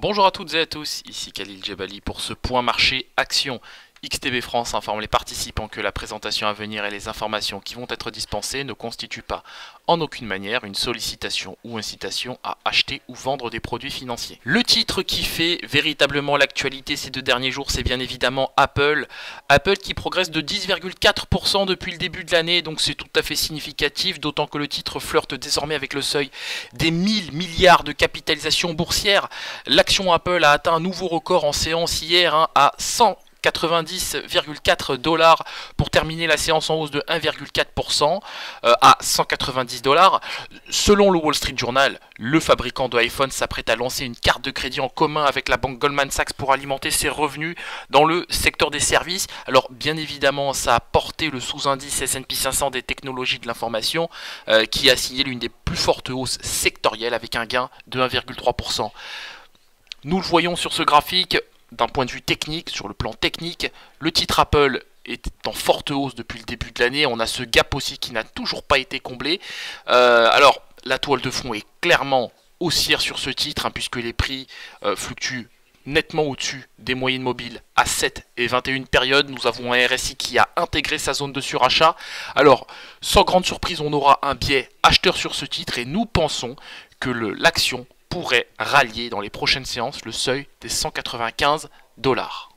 Bonjour à toutes et à tous, ici Khalil Djebali pour ce point marché action. XTB France informe les participants que la présentation à venir et les informations qui vont être dispensées ne constituent pas en aucune manière une sollicitation ou incitation à acheter ou vendre des produits financiers. Le titre qui fait véritablement l'actualité ces deux derniers jours, c'est bien évidemment Apple. Apple qui progresse de 10,4% depuis le début de l'année, donc c'est tout à fait significatif, d'autant que le titre flirte désormais avec le seuil des 1000 milliards de capitalisation boursière. L'action Apple a atteint un nouveau record en séance hier hein, à 100 90,4 dollars pour terminer la séance en hausse de 1,4% euh, à 190 dollars. Selon le Wall Street Journal, le fabricant de iPhone s'apprête à lancer une carte de crédit en commun avec la banque Goldman Sachs pour alimenter ses revenus dans le secteur des services. Alors bien évidemment, ça a porté le sous-indice S&P 500 des technologies de l'information euh, qui a signé l'une des plus fortes hausses sectorielles avec un gain de 1,3%. Nous le voyons sur ce graphique, d'un point de vue technique, sur le plan technique, le titre Apple est en forte hausse depuis le début de l'année. On a ce gap aussi qui n'a toujours pas été comblé. Euh, alors, la toile de fond est clairement haussière sur ce titre, hein, puisque les prix euh, fluctuent nettement au-dessus des moyennes mobiles à 7 et 21 périodes. Nous avons un RSI qui a intégré sa zone de surachat. Alors, sans grande surprise, on aura un biais acheteur sur ce titre et nous pensons que l'action pourrait rallier dans les prochaines séances le seuil des 195 dollars.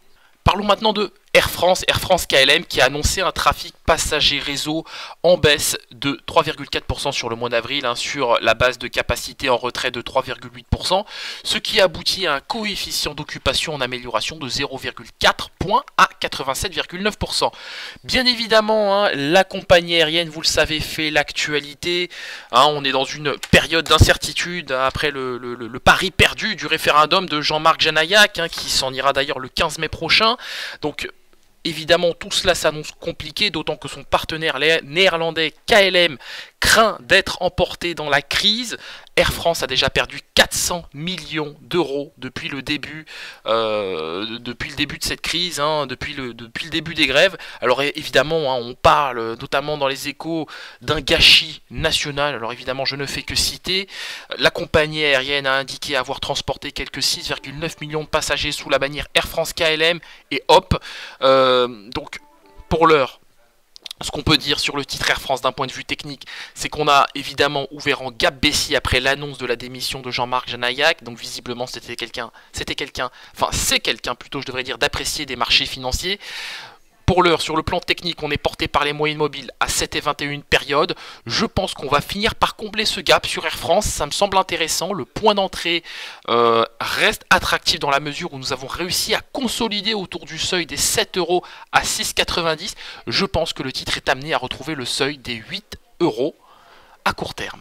Parlons maintenant de Air France, Air France KLM qui a annoncé un trafic passager réseau en baisse de 3,4% sur le mois d'avril hein, sur la base de capacité en retrait de 3,8%, ce qui aboutit à un coefficient d'occupation en amélioration de 0,4 points à 87,9%. Bien évidemment, hein, la compagnie aérienne, vous le savez, fait l'actualité. Hein, on est dans une période d'incertitude après le, le, pari perdu du référendum de Jean-Marc Janayak, qui s'en ira d'ailleurs le 15 mai prochain. Donc Évidemment, tout cela s'annonce compliqué, d'autant que son partenaire néerlandais KLM craint d'être emporté dans la crise. Air France a déjà perdu 400 millions d'euros depuis le début, euh, depuis le début de cette crise, hein, depuis, le, début des grèves. Alors évidemment, hein, on parle notamment dans les échos d'un gâchis national. Alors évidemment, je ne fais que citer. La compagnie aérienne a indiqué avoir transporté quelques 6,9 millions de passagers sous la bannière Air France KLM et hop. Euh, donc pour l'heure, ce qu'on peut dire sur le titre Air France d'un point de vue technique, c'est qu'on a évidemment ouvert en gap baissier après l'annonce de la démission de Jean-Marc Janaillac. Donc visiblement c'était quelqu'un, c'était quelqu'un, enfin c'est quelqu'un plutôt je devrais dire d'apprécier des marchés financiers. Pour l'heure, sur le plan technique, on est porté par les moyennes mobiles à 7 et 21 périodes. Je pense qu'on va finir par combler ce gap sur Air France. Ça me semble intéressant. Le point d'entrée euh, reste attractif dans la mesure où nous avons réussi à consolider autour du seuil des 7 euros à 6,90. Je pense que le titre est amené à retrouver le seuil des 8 euros à court terme.